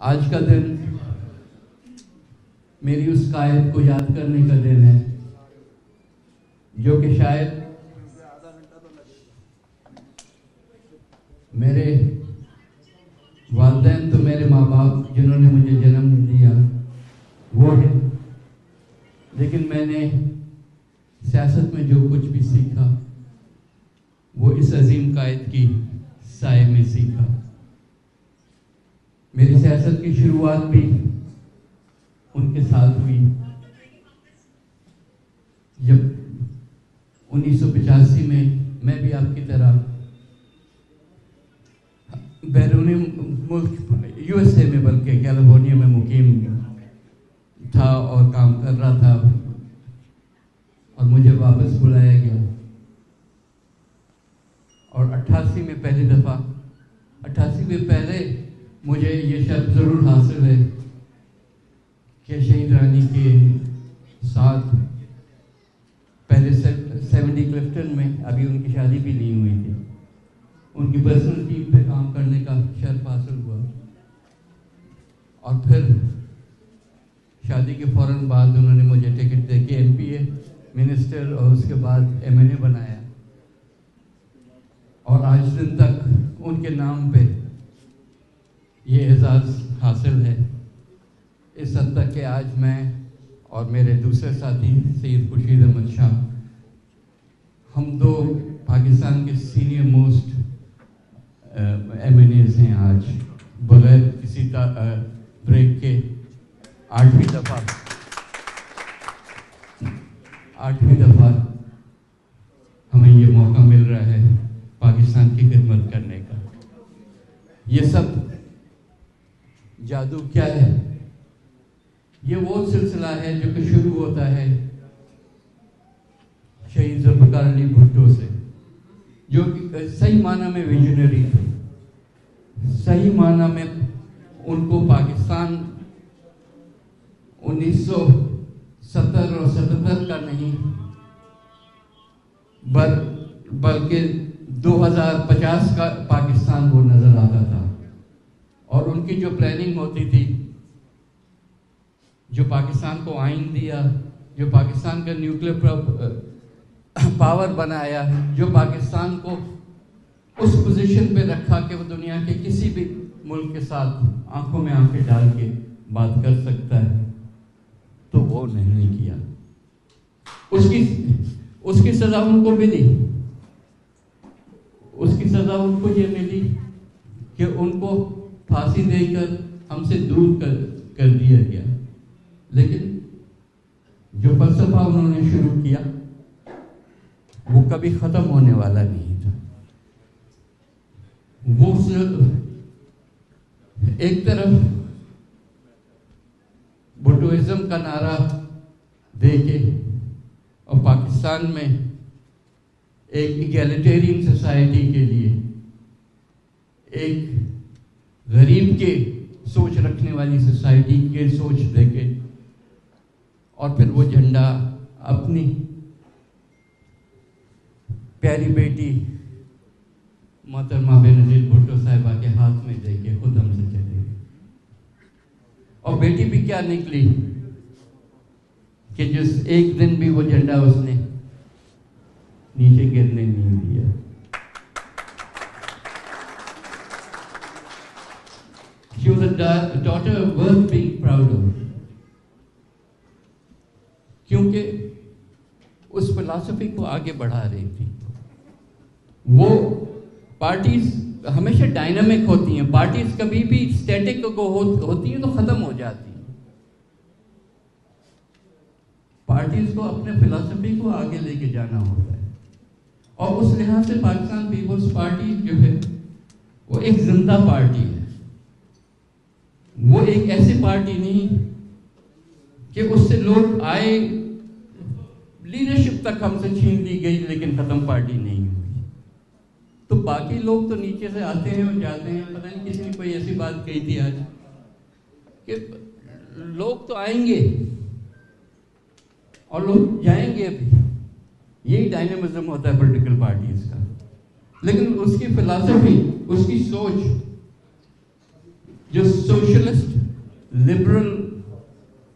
आज का दिन मेरी उस कायद को याद करने का दिन है, जो कि शायद मेरे वालदेन तो मेरे माँ बाप जिन्होंने मुझे जन्म दिया, वो है। लेकिन मैंने सियासत में जो कुछ भी सीखा, वो इस अजीम कायद की साय में सीखा। मेरी सियासत की शुरुआत भी उनके साथ हुई। जब 1985 में मैं भी आपकी तरह बैरूनी मुल्क, यूएसए में, बल्कि कैलिफ़ोर्निया में मुकीम था और काम कर रहा था और मुझे वापस बुलाया गया। और 88 में पहली दफ़ा 88 में पहले मुझे ये शब्द ज़रूर हासिल है कि शहीद रानी के साथ पहले सेवेंटी क्लिफ्टन में अभी उनकी शादी भी नहीं हुई थी। उनकी पर्सनल टीम पे काम करने का शर्फ हासिल हुआ। और फिर शादी के फ़ौरन बाद उन्होंने मुझे टिकट दे के एम मिनिस्टर और उसके बाद एमएनए बनाया। और आज दिन तक उनके नाम पे ये एजाज़ हासिल है। इस हद तक कि आज मैं और मेरे दूसरे साथी सैद खुर्शीद अहमद शाह, हम दो पाकिस्तान के senior most M N As हैं आज। बगैर किसी ब्रेक के आठवीं दफ़ा। आठवीं दफ़ा हमें ये मौका मिल रहा है पाकिस्तान की खिदमत करने का। ये सब जादू क्या है? ये वो सिलसिला है जो कि शुरू होता है शहीद जुल्फ़कार अली भुट्टो से, जो सही माना में विजनरी थे। सही माना में उनको पाकिस्तान 1970 और 77 का नहीं, बल, बल्कि 2050 का पाकिस्तान वो नज़र आता था। और उनकी जो प्लानिंग होती थी, जो पाकिस्तान को आइन दिया, जो पाकिस्तान का न्यूक्लियर पावर बनाया, जो पाकिस्तान को उस पोजीशन पे रखा कि वो दुनिया के किसी भी मुल्क के साथ आँखों में आँखें डाल के बात कर सकता है तो वो नहीं किया। उसकी उसकी सजा उनको मिली। उसकी सजा उनको ये मिली कि उनको फांसी देकर हमसे दूर कर कर दिया गया। लेकिन जो फलसफा उन्होंने शुरू किया, वो कभी ख़त्म होने वाला नहीं था। वो एक तरफ़ भुटोइज्म का नारा दे के और पाकिस्तान में एक इगैलिटेरियन सोसाइटी के लिए एक गरीब के सोच रखने वाली सोसाइटी के सोच देके और फिर वो झंडा अपनी प्यारी बेटी मोहतरमा बेनजीर भुट्टो साहिबा के हाथ में दे के खुद हमसे चले और बेटी भी क्या निकली कि जिस एक दिन भी वो झंडा उसने नीचे गिरने नहीं दिया। Daughter worth being proud of. क्योंकि उस फिलासफी को आगे बढ़ा रही थी। वो पार्टीज़ हमेशा डायनामिक होती हैं। पार्टीज़ कभी भी स्टैटिक को हो, होती हैं तो ख़त्म हो जाती हैं। पार्टीज़ को अपने फिलासफी को आगे लेके जाना होता है। और उस लिहाज से पाकिस्तान पीपल्स पार्टी जो है वो एक ज़िंदा पार्टी है। वो एक ऐसी पार्टी नहीं कि उससे लोग आए लीडरशिप तक हमसे छीन ली गई, लेकिन खत्म पार्टी नहीं हुई। तो बाकी लोग तो नीचे से आते हैं और जाते हैं। पता नहीं किसी ने कोई ऐसी बात कही थी आज कि लोग तो आएँगे और लोग जाएँगे अभी यही डायनेमिज्म होता है पोलिटिकल पार्टीज़ का। लेकिन उसकी फिलासफी उसकी सोच सोशलिस्ट लिबरल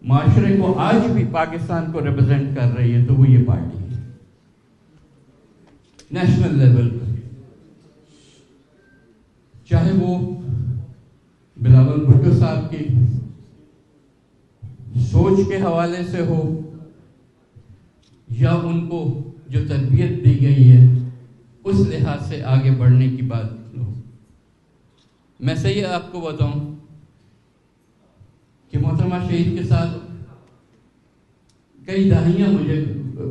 माशरे को आज भी पाकिस्तान को रिप्रेजेंट कर रही है तो वो ये पार्टी है। नेशनल लेवल पर। चाहे वो बिलावल भुट्टो साहब की सोच के हवाले से हो, या उनको जो तरबियत दी गई है, उस लिहाज से आगे बढ़ने की बात हो। मैं सही आपको बताऊँ कि मोहतरमा शहीद के साथ कई दहाइयाँ मुझे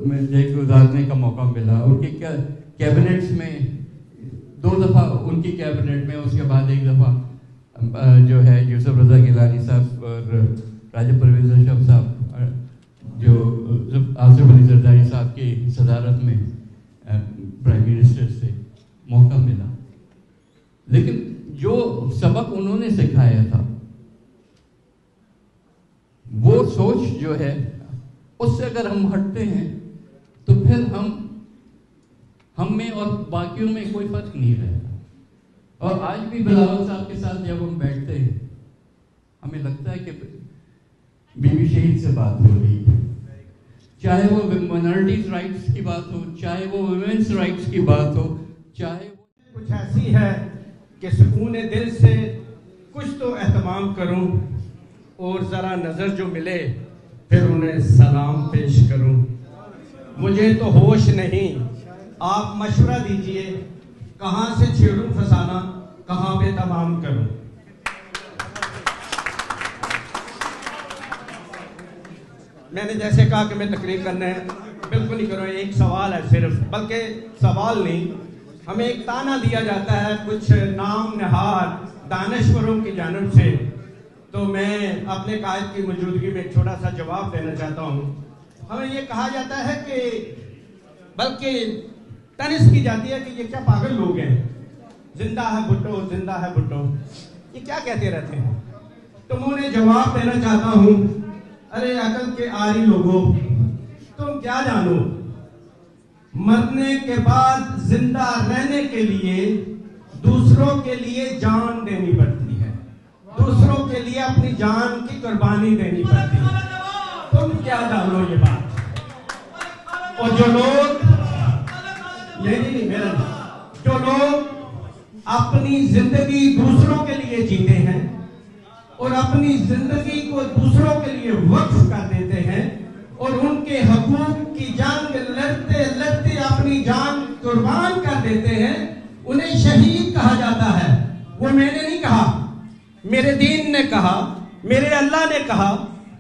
मुझे गुजारने का मौका मिला। उनके क्या, कैबिनेट्स में दो दफ़ा, उनकी कैबिनेट में, उसके बाद एक दफ़ा जो है, यूसुफ रजा गिलानी साहब और राजा परवेज अशरफ साहब, जो आसिफ अली जरदारी साहब की सदारत में प्राइम मिनिस्टर से मौका मिला। लेकिन जो सबक उन्होंने सिखाया था वो सोच जो है, उससे अगर हम हटते हैं तो फिर हम हम में और बाकियों में कोई फ़र्क नहीं रहता और आज भी बिलावल साहब के साथ जब हम बैठते हैं, हमें लगता है कि बीबी शहीद से बात हो रही है। चाहे वो माइनॉरिटीज राइट्स की बात हो, चाहे वो वुमेन्स राइट्स की बात हो, चाहे वो कुछ ऐसी है कि सुकून दिल से कुछ तो एहतमाम करूँ और ज़रा नज़र जो मिले, फिर उन्हें सलाम पेश करूँ। मुझे तो होश नहीं। आप मशवरा दीजिए, कहाँ से छेड़ूं फसाना, कहाँ पे तमाम करूँ। मैंने जैसे कहा कि मैं तकरीर करना है बिल्कुल नहीं करूँ, एक सवाल है सिर्फ़, बल्कि सवाल नहीं, हमें एक ताना दिया जाता है कुछ नाम नहार दानश्वरों की जानब से। तो मैं अपने कायद की मौजूदगी में छोटा सा जवाब देना चाहता हूँ। हमें ये कहा जाता है कि, बल्कि तनिस की जाती है कि ये क्या पागल लोग हैं। ज़िंदा है भुट्टो, ज़िंदा है भुट्टो। ये क्या कहते रहते हैं? तो मैं उन्हें जवाब देना चाहता हूँ, अरे अकल के आरी लोगों, तुम क्या जानो? मरने के बाद ज़िंदा रहने के लिए दूसरों के लिए जान देनी पड़ती दूसरों के लिए अपनी जान की कुर्बानी देनी पड़ती है। तुम क्या जानो ये बात? और जो लोग नहीं नहीं मेरा जो लोग अपनी ज़िंदगी दूसरों के लिए जीते हैं और अपनी ज़िंदगी को दूसरों के लिए वक्फ कर देते हैं और उनके हकूक की जंग लड़ते लड़ते अपनी जान कुर्बान कर देते हैं, उन्हें शहीद कहा जाता है। वो मैंने नहीं कहा। मेरे दीन ने कहा, मेरे अल्लाह ने कहा,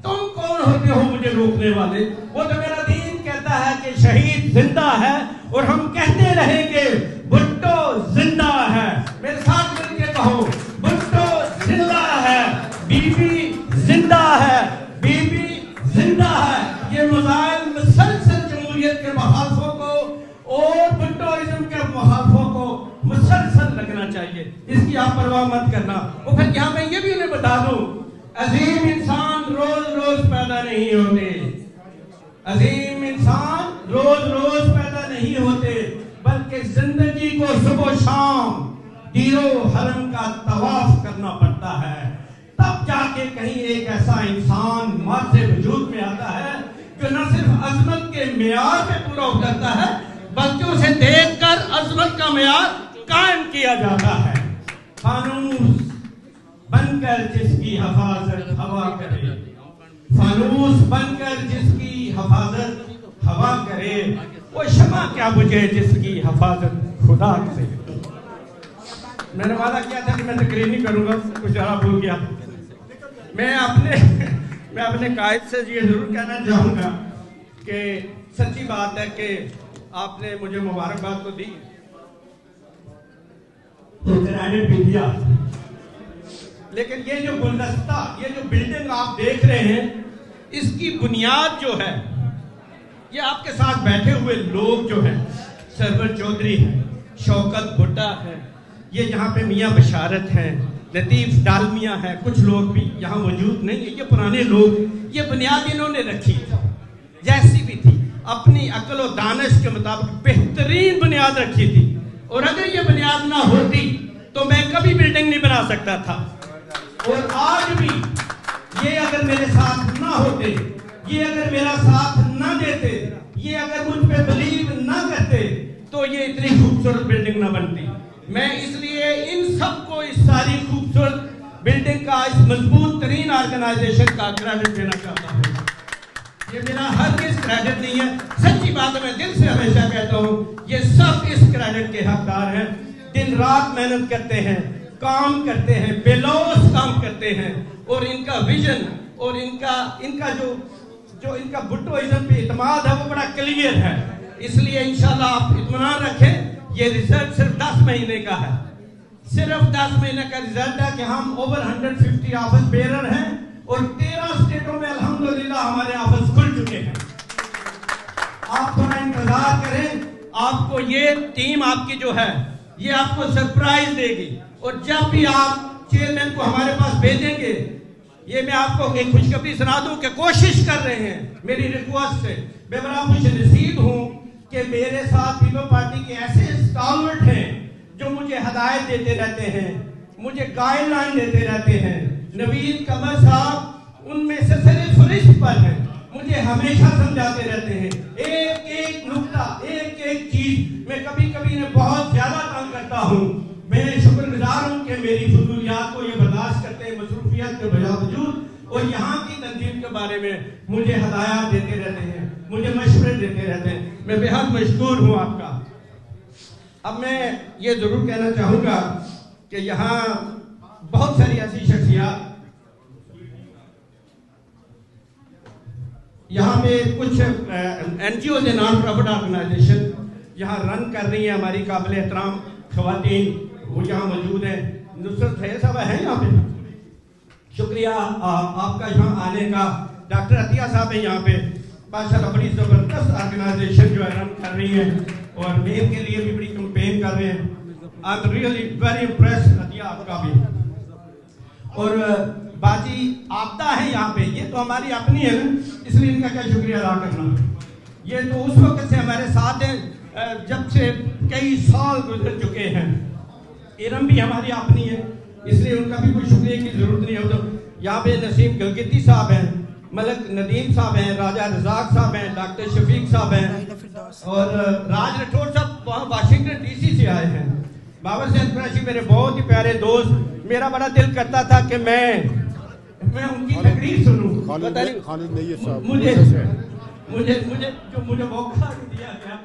तुम कौन होते हो मुझे रोकने वाले? वो तो मेरा दीन कहता है कि शहीद ज़िंदा है और हम कहते रहेंगे चाहिए इसकी आप परवाह मत करना। और फिर यहाँ मैं ये भी उन्हें बता दूँ, अजीम इंसान रोज रोज पैदा नहीं होते। अजीम इंसान रोज रोज पैदा नहीं होते, बल्कि ज़िंदगी को सुबह शाम दीरो हरम का तवाफ करना पड़ता है। तब जाके कहीं एक ऐसा इंसान मर से वजूद में आता है, जो न सिर्फ़ अजमत के मैार पे पूरा उतरता है, बल्कि उसे देखकर अजमत का मैार कायम किया जाता है। फानूस बनकर जिसकी हफाजत हवा करे। फानूस बनकर जिसकी हफाजत हवा करे। वो शमा क्या बुझे जिसकी हफाजत खुदा से मैंने वादा किया था कि मैं तकरीर नहीं करूँगा, कुछ जरा भूल गया। मैं अपने मैं अपने कायद से ये ज़रूर कहना चाहूँगा कि सच्ची बात है कि आपने मुझे मुबारकबाद तो दी। भी दिया लेकिन ये जो गुलदस्ता, ये जो बिल्डिंग आप देख रहे हैं, इसकी बुनियाद जो है, ये आपके साथ बैठे हुए लोग जो हैं, सरवर चौधरी है, शौकत भुट्टा है, ये यहाँ पे मियाँ बशारत हैं, लतीफ डालमिया है, कुछ लोग भी यहाँ मौजूद नहीं है, ये पुराने लोग, ये बुनियाद इन्होंने रखी जैसी भी थी, अपनी अकल और दानश के मुताबिक बेहतरीन बुनियाद रखी थी। और अगर ये बुनियाद ना होती तो मैं कभी बिल्डिंग नहीं बना सकता था। और आज भी ये अगर मेरे साथ ना होते, ये अगर मेरा साथ ना देते, ये अगर मुझ पे बिलीव ना करते तो ये इतनी खूबसूरत बिल्डिंग ना बनती। मैं इसलिए इन सबको, इस सारी खूबसूरत बिल्डिंग का, इस मज़बूत, तरीन ऑर्गेनाइजेशन का क्रेडिट देना चाहता हूँ। ये मेरा हर किस क्रेडिट नहीं है। सच्ची बात मैं दिल से हमेशा कहता हूँ, ये सब इस क्रेडिट के हकदार हैं। दिन रात मेहनत करते हैं, काम करते हैं, बेलौस काम करते हैं। और इनका विजन और इनका इनका जो जो इनका भुट्टोइज्म पे इतमाद है, वो बड़ा क्लियर है। इसलिए इंशाल्लाह आप इतमान रखें, ये रिज़ल्ट सिर्फ़ 10 महीने का है। सिर्फ़ 10 महीने का रिज़ल्ट है कि हम ओवर 150 ऑफ़िस बेरर हैं। और 13 स्टेटों में अल्हम्दुलिल्लाह हमारे ऑफ़िस खुल चुके हैं। आप थोड़ा इंतज़ार करें, आपको ये टीम आपकी जो है, ये आपको सरप्राइज़ देगी। और जब भी आप चेयरमैन को हमारे पास भेजेंगे, ये मैं आपको एक खुशखबरी सुना दूँ कि कोशिश कर रहे हैं मेरी रिक्वेस्ट से। मैं बड़ा खुश नसीब हूँ कि मेरे साथ पीपल पार्टी के ऐसे स्टॉलवर्ट हैं जो मुझे हदायत देते रहते हैं, मुझे गाइडलाइन देते रहते हैं। नवीन कमर साहब, उनमें से सिर्फ़ फरिश्त पर हैं। मुझे हमेशा समझाते रहते हैं, एक एक नुक्ता, एक एक चीज़ मैं कभी कभी ने बहुत ज़्यादा काम करता हूँ। मैं शुक्रगुजार हूँ कि मेरी फजूलियात को ये बर्दाश्त करते हैं, मसरूफियत के बावजूद, और यहाँ की तंजीम के बारे में मुझे हदायत देते रहते हैं, मुझे मशवरे देते रहते हैं। मैं बेहद मशहूर हूँ आपका। अब मैं ये ज़रूर कहना चाहूँगा कि यहाँ बहुत सारी ऐसी शख्सियात यहाँ पे कुछ N G O non profit organization यहाँ रन कर रही है हमारी काबिल एहतराम खातन वो यहाँ मौजूद है। नुसरत है साहब है यहाँ पे। शुक्रिया आ, आपका यहाँ आने का। डॉक्टर अतिया साहब है यहाँ पे। माशाल्लाह बड़ी ज़बरदस्त ऑर्गेनाइजेशन जो है रन कर रही है और मेम के लिए भी बड़ी कंपेन कर रहे हैं। I am really very impress Atiya आपका भी। और बाजी आपदा है यहाँ पे। ये तो हमारी अपनी है इसलिए इनका क्या शुक्रिया अदा करना। ये तो उस वक्त से हमारे साथ हैं जब से कई साल गुजर चुके हैं। इरम भी हमारी अपनी है, इसलिए उनका भी कोई शुक्रिया की ज़रूरत नहीं है। तो यहाँ पे नसीम गलगिती साहब हैं, मलक नदीम साहब हैं, राजा रजाक साहब हैं, डॉक्टर शफीक साहब हैं। और राज राठौर साहब वहाँ वाशिंगटन डीसी से आए हैं। बाबर सैद कुरैशी मेरे बहुत ही प्यारे दोस्त मेरा बड़ा दिल करता था कि मैं मैं उनकी तकरीर सुनूं। खालिद नहीं है साहब। मुझे मुझे मुझे जो मुझे मौका दिया गया